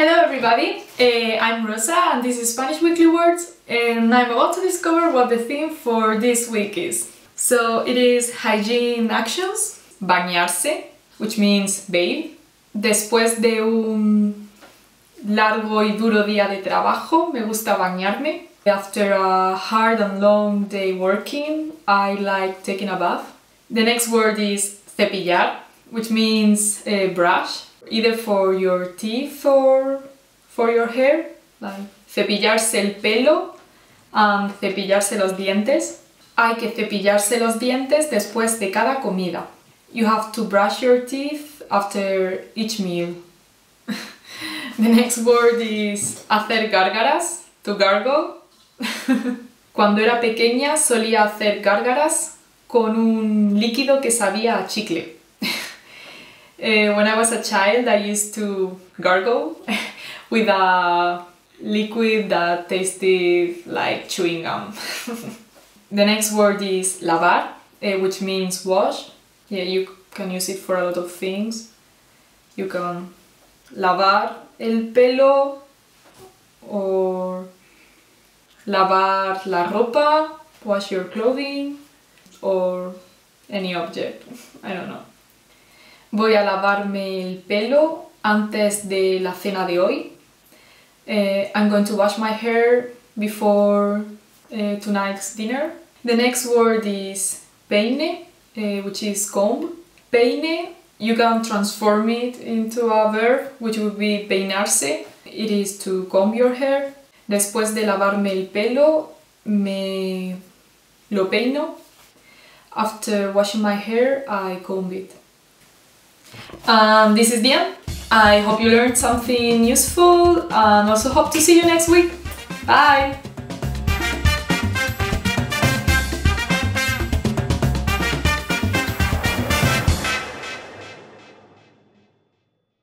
Hello everybody, uh, I'm Rosa and this is Spanish Weekly Words and I'm about to discover what the theme for this week is. So it is hygiene actions, bañarse, which means bathe. Después de un largo y duro día de trabajo, me gusta bañarme. After a hard and long day working, I like taking a bath. The next word is cepillar, which means uh, brush either for your teeth or for your hair, like cepillarse el pelo and cepillarse los dientes. Hay que cepillarse los dientes después de cada comida. You have to brush your teeth after each meal. The next word is hacer gárgaras, to gargle. Cuando era pequeña solía hacer gárgaras con un líquido que sabía a chicle. Uh, when I was a child, I used to gargle with a liquid that tasted like chewing gum. the next word is lavar, uh, which means wash. Yeah, you can use it for a lot of things. You can lavar el pelo or lavar la ropa, wash your clothing, or any object. I don't know. Voy a lavarme el pelo antes de la cena de hoy. Uh, I'm going to wash my hair before uh, tonight's dinner. The next word is peine, uh, which is comb. Peine, you can transform it into a verb, which would be peinarse. It is to comb your hair. Después de lavarme el pelo, me lo peino. After washing my hair, I comb it. Um, this is Diane. I hope you learned something useful and also hope to see you next week. Bye!